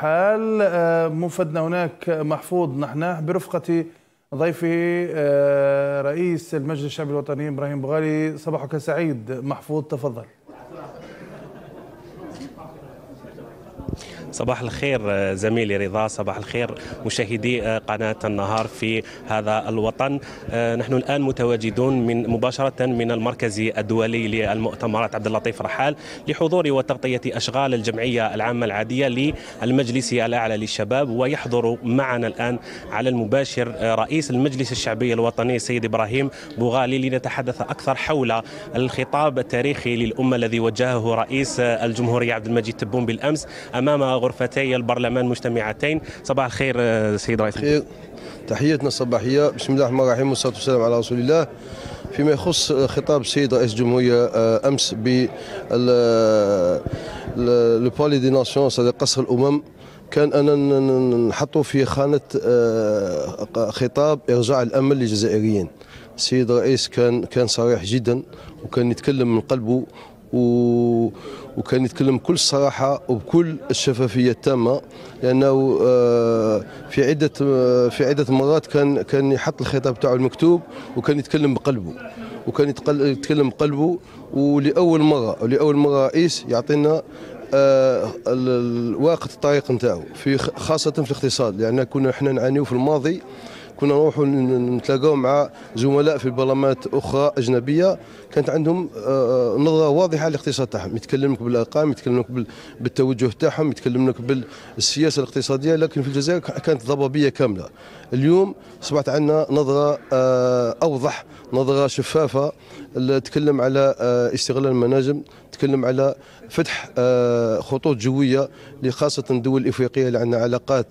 حال مفدنا هناك محفوظ نحناح برفقة ضيفه رئيس المجلس الشعبي الوطني إبراهيم بغالي. صباحك سعيد محفوظ تفضل. صباح الخير زميلي رضا صباح الخير مشاهدي قناة النهار في هذا الوطن. نحن الآن متواجدون من مباشرة من المركز الدولي للمؤتمرات. عبد اللطيف رحال لحضور وتغطية أشغال الجمعية العامة العادية للمجلس الأعلى للشباب ويحضر معنا الآن على المباشر رئيس المجلس الشعبي الوطني السيد إبراهيم بوغالي. لنتحدث أكثر حول الخطاب التاريخي للأمة الذي وجهه رئيس الجمهورية عبد المجيد تبون بالأمس. أمام غرفتي البرلمان مجتمعتين. صباح الخير سيد رئيس خير. تحياتنا الصباحية. بسم الله الرحمن الرحيم والصلاة والسلام على رسول الله. فيما يخص خطاب السيد رئيس الجمهورية أمس ب لو بالي دي ناسيون قصر الأمم كان أنا نحطه في خانة خطاب إرجاع الأمل للجزائريين. السيد الرئيس كان كان صريح جدا وكان يتكلم من قلبه و... وكان يتكلم بكل الصراحة وبكل الشفافية التامة لأنه في عدة في عدة مرات كان كان يحط الخطاب تاعو المكتوب وكان يتكلم بقلبه وكان يتكلم بقلبه ولأول مرة ولأول مرة رئيس يعطينا واقع الطريق نتاعو في خاصة في الاقتصاد لأن كنا إحنا نعانيو في الماضي كنا نروحوا نتلاقاو مع زملاء في البرلمانات أخرى أجنبية. كانت عندهم نظرة واضحة على الاقتصاد تاعهم. يتكلم لك بالأرقام يتكلم لك بالتوجه تاعهم يتكلم لك بالسياسة الاقتصادية. لكن في الجزائر كانت ضبابية كاملة. اليوم أصبحت عندنا نظرة أوضح نظرة شفافة. تتكلم على استغلال المناجم تتكلم على فتح خطوط جوية لخاصة الدول الإفريقية اللي عندنا علاقات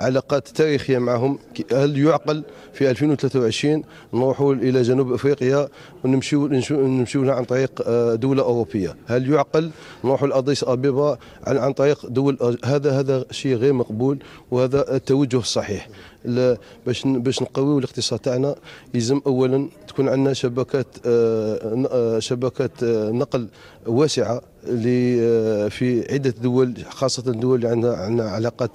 علاقات تاريخية معهم. هل يعقل في 2023 نروحوا إلى جنوب أفريقيا ونمشيو نمشيو عن طريق دولة أوروبية. هل يعقل نروحوا لأديس أبيبا عن طريق دول هذا هذا شيء غير مقبول وهذا التوجه الصحيح. باش باش نقويو الاقتصاد تاعنا يلزم اولا تكون عندنا شبكات شبكات نقل واسعة في عدة دول خاصة الدول اللي عندنا عندنا علاقات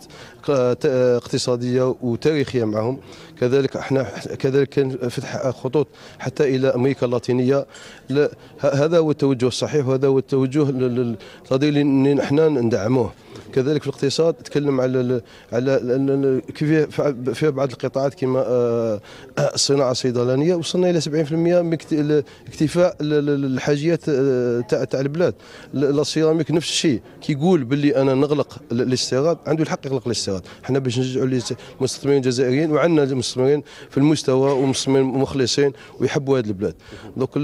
اقتصادية وتاريخية معهم. كذلك إحنا كذلك كان فتح خطوط حتى إلى أمريكا اللاتينية. هذا هو التوجه الصحيح وهذا هو التوجه الذي نحن ندعموه. كذلك في الاقتصاد تكلم على على كيف في بعض القطاعات كما الصناعة الصيدلانية وصلنا إلى 70% من اكتفاء الحاجيات تاع تاع البلاد. السيراميك نفس الشيء. كيقول باللي أنا نغلق الاستيراد عنده الحق يغلق الاستيراد. إحنا باش نشجعوا المستثمرين الجزائريين وعندنا المستثمرين في المستوى ومستثمرين مخلصين ويحبوا هذه البلاد. دوك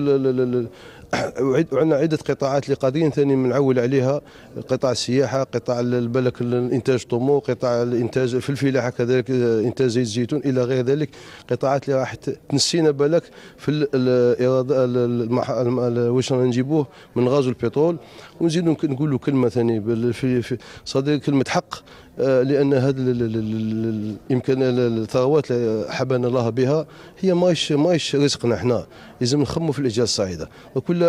وعندنا عدة قطاعات اللي قادرين ثاني نعول عليها. قطاع السياحة قطاع بالك الإنتاج طمو قطاع الإنتاج في الفلاحه كذلك إنتاج زيت الزيتون إلى غير ذلك. قطاعات اللي راح تنسينا بالك في الاراده واش رانا نجيبوه؟ من غاز والبترول. ونزيدوا نقولوا كلمة ثاني في صديق كلمة حق. لأن هذه يمكن الثروات اللي حبانا الله بها هي ماهيش ماهيش رزقنا إحنا. لازم نخموا في الأجيال الصاعدة.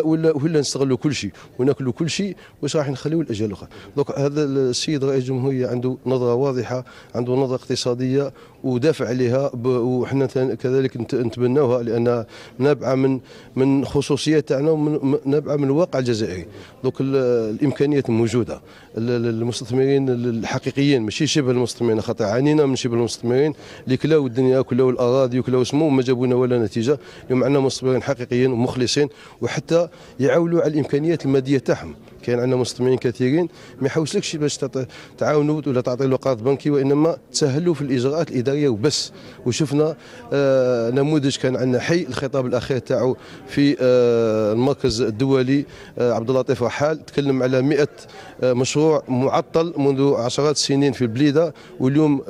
ولا ولا نستغلوا كل شيء وناكلوا كل شيء واش راح نخليوا الأجيال الأخرى؟ دونك هذا السيد رئيس الجمهورية عنده نظرة واضحة عنده نظرة اقتصادية ودافع عليها وحنا كذلك نتبناوها لأنها نابعة من من خصوصيات تاعنا ونابعه من الواقع الجزائري. donc الإمكانيات موجودة. المستثمرين الحقيقيين ماشي شبه المستثمرين خاطر عانينا من شبه المستثمرين اللي كلاو الدنيا كلاو الأراضي وكلاو اسمه وما جابوا لنا ولا نتيجة. اليوم عندنا مستثمرين حقيقيين ومخلصين وحتى يعولوا على الإمكانيات المادية تاعهم. كاين عندنا مستثمرين كثيرين ما يحوسلكش باش تعاونوا ولا تعطي له قرض بنكي وإنما تسهلوا في الإجراءات الإدارية وبس. وشفنا آه نموذج كان عندنا حي الخطاب الأخير تاعو في آه المركز الدولي آه عبد اللطيف رحال تكلم على 100 آه مشروع معطل منذ عشرات السنين في البليدة. واليوم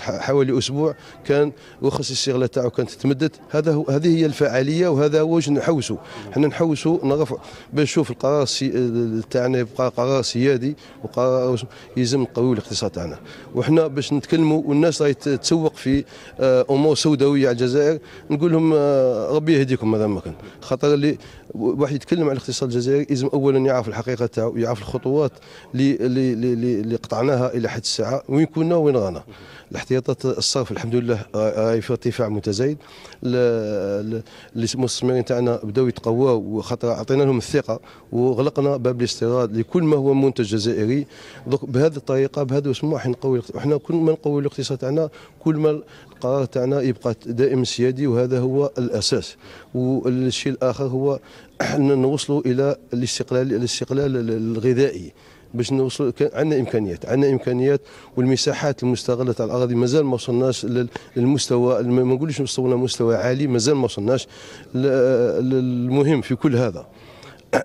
حوالي أسبوع كان رخص الاستغلال تاعو كانت تتمدد. هذا هو هذه هي الفعاليه وهذا هو واش نحوسوا. إحنا نحوسوا نرفع باش نشوف القرار تاعنا يبقى قرار سيادي وقرار يلزم نقويو الاقتصاد تاعنا. وحنا باش نتكلموا والناس راهي تسوق في آه، أمور سوداوية على الجزائر نقول لهم آه، ربي يهديكم هذا ما كان. خاطر اللي واحد يتكلم على الاقتصاد الجزائري لازم اولا يعرف الحقيقة تاعو يعرف الخطوات اللي اللي اللي قطعناها إلى حد الساعة وين كنا وين رانا. الاحتياطات الصرف الحمد لله راهي في ارتفاع متزايد. المستثمرين تاعنا بداوا يتقواو وخاطر اعطينا لهم الثقة وغلقنا باب الاستيراد لكل ما هو منتج جزائري. دوك بهذه الطريقة بهذا الأسبوع راح نقوي إحنا كل ما نقوي الاقتصاد تاعنا كل ما القرار تاعنا يبقى دائما سيادي وهذا هو الأساس. والشيء الآخر هو نوصلوا إلى الاستقلال الاستقلال الغذائي. باش نوصل عندنا إمكانيات عندنا إمكانيات والمساحات المستغلة تاع الاراضي مازال ما وصلناش للمستوى ما نقولش وصلنا مستوى عالي مازال ما وصلناش المهم في كل هذا.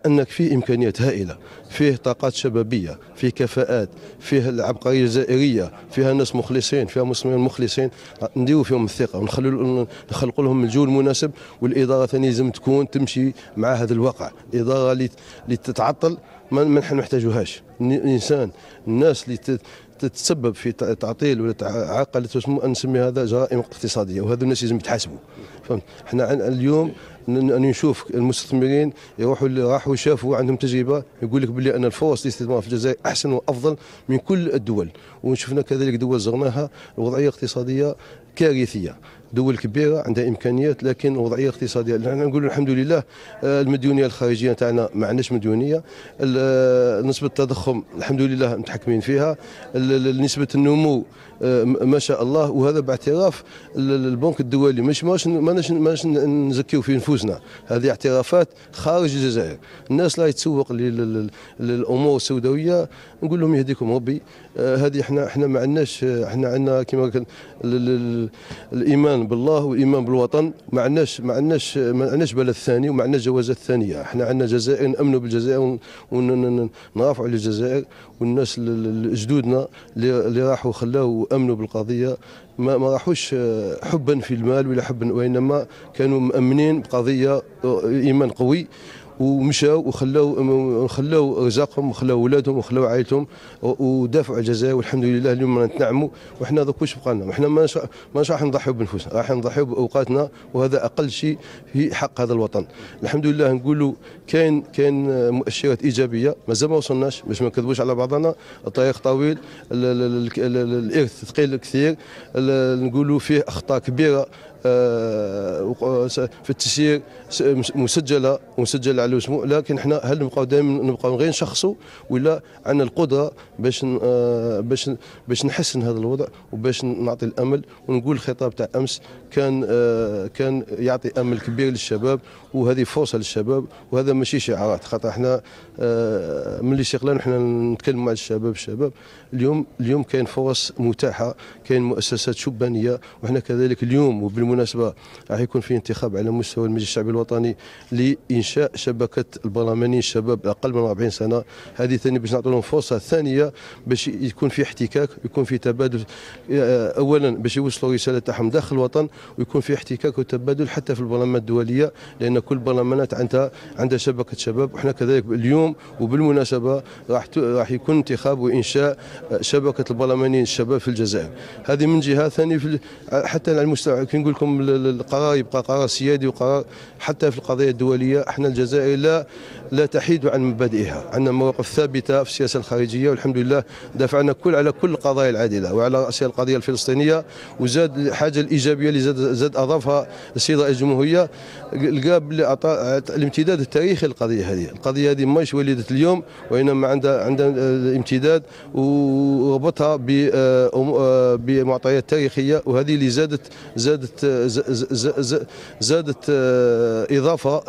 أنك فيه إمكانيات هائلة فيه طاقات شبابية فيه كفاءات فيه العبقرية الجزائريه فيها ناس مخلصين فيها مسلمين مخلصين. نديروا فيهم الثقة ونخلوا نخلقوا لهم الجو المناسب والإدارة ثاني لازم تكون تمشي مع هذا الواقع. الاداره اللي تتعطل ما نحن محتاجوهاش الانسان الناس اللي تتسبب في تعطيل ولا عقل نسمي هذا جرائم اقتصادية وهذو الناس لازم يتحاسبوا. فهمت؟ إحنا اليوم نشوف المستثمرين يروحوا راحوا شافوا عندهم تجربة يقول لك بلي أن الفرص الاستثمار في الجزائر أحسن وأفضل من كل الدول. وشفنا كذلك دول زرناها الوضعية الاقتصاديه كارثية. دول كبيرة عندها إمكانيات لكن وضعية اقتصادية. نحن نقول الحمد لله آه، المديونية الخارجية تاعنا ما عندناش مديونية. آه، نسبة التضخم الحمد لله متحكمين فيها. نسبة النمو آه، ما شاء الله. وهذا باعتراف البنك الدولي. مش ماش ماناش نزكيو في نفوسنا. هذه اعترافات خارج الجزائر. الناس لا يتسوق للأمور السوداوية. نقول لهم يهديكم ربي. هذه إحنا إحنا ما عندناش إحنا عندنا كما الإيمان بالله والايمان بالوطن ما عندناش ما عندناش ما عندناش بلد ثاني وما عندناش جوازات ثانية. إحنا عندنا جزائر نأمنوا بالجزائر ونرافعوا للجزائر والناس جدودنا اللي راحوا خلاو امنوا بالقضية. ما, ما راحوش حبا في المال ولا حبا وإنما كانوا مأمنين بقضية إيمان قوي. ومشاو وخلاو خلاو رزاقهم وخلاو اولادهم وخلاو عائلتهم ودافعوا على الجزائر والحمد لله اليوم نتنعموا وحنا دوك واش بقى لنا ما ماناش راح نضحيو بنفوسنا راح نضحيو بأوقاتنا وهذا أقل شيء في حق هذا الوطن. الحمد لله نقولوا كاين كاين مؤشرات إيجابية مازال ما وصلناش باش ما نكذبوش على بعضنا. الطريق طويل الإرث ثقيل كثير نقولوا فيه أخطاء كبيرة. في التسيير مسجلة مسجلة على الأسبوع لكن إحنا هل نبقاو دائما نبقاو غير نشخصوا ولا عندنا القدرة باش آه، باش باش نحسن هذا الوضع وباش نعطي الأمل ونقول الخطاب تاع أمس كان آه، كان يعطي أمل كبير للشباب وهذه فرصة للشباب وهذا ماشي شعارات. خاطر إحنا من الاستقلال إحنا نتكلم مع الشباب الشباب اليوم اليوم كاين فرص متاحة كاين مؤسسات شبانية وحنا كذلك اليوم وبالمناسبه راح يكون في انتخاب على مستوى المجلس الشعبي الوطني لإنشاء شبكة البرلمانيين الشباب أقل من 40 سنة. هذه ثاني باش نعطوا لهم فرصة ثانية باش يكون في احتكاك يكون في تبادل اولا باش يوصلوا رسالة تاعهم داخل الوطن ويكون في احتكاك وتبادل حتى في البرلمانات الدولية لأن كل برلمانات عندها عندها شبكة شباب. وحنا كذلك اليوم وبالمناسبة راح راح يكون انتخاب وإنشاء شبكة البرلمانيين الشباب في الجزائر. هذه من جهة. ثانية حتى على المستوى كي نقول لكم القرار يبقى قرار سيادي وقرار حتى في القضية الدولية. إحنا الجزائر لا لا تحيد عن مبادئها عندنا مواقف ثابته في السياسة الخارجية. والحمد لله دافعنا كل على كل القضايا العادلة وعلى رأسها القضية الفلسطينية. وزاد الحاجة الإيجابية اللي زاد زاد أضافها السيد رئيس الجمهورية لقى الامتداد التاريخي للقضية هذه. القضية هذه ماهيش وليده اليوم وإنما عندها عندها امتداد وربطها بمعطيات تاريخية. وهذه اللي زادت زادت زادت إضافة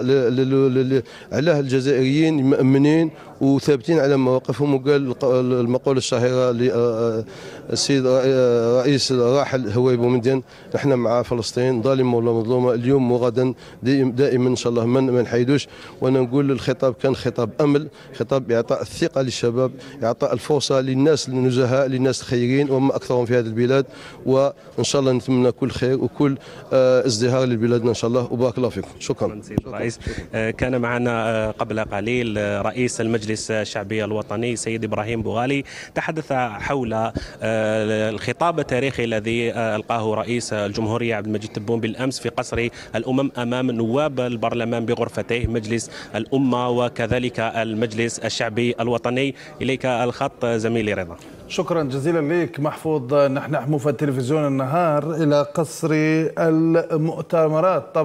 علاه الجزائريين مأمنين وثابتين على مواقفهم. وقال المقولة الشهيرة للسيد رئيس الراحل هوي بومدين نحن مع فلسطين ظالمة ولا مظلومة. اليوم وغدا دائما إن شاء الله ما نحيدوش وأنا نقول الخطاب كان خطاب أمل خطاب إعطاء الثقة للشباب إعطاء الفرصة للناس النزهاء للناس الخيرين وما أكثرهم في هذه البلاد. وإن شاء الله نتمنى كل خير وكل ازدهار لبلادنا إن شاء الله. وبارك الله فيكم. شكرا. سيد الرئيس كان معنا قبل قليل رئيس المجلس الشعبي الوطني سيد إبراهيم بوغالي. تحدث حول الخطاب التاريخي الذي ألقاه رئيس الجمهورية عبد المجيد تبون بالأمس في قصر الأمم أمام نواب البرلمان بغرفتيه مجلس الأمة وكذلك المجلس الشعبي الوطني. إليك الخط زميلي رضا. شكرا جزيلا لك محفوظ نحن موفد تلفزيون النهار إلى قصر المؤتمرات. طبعا.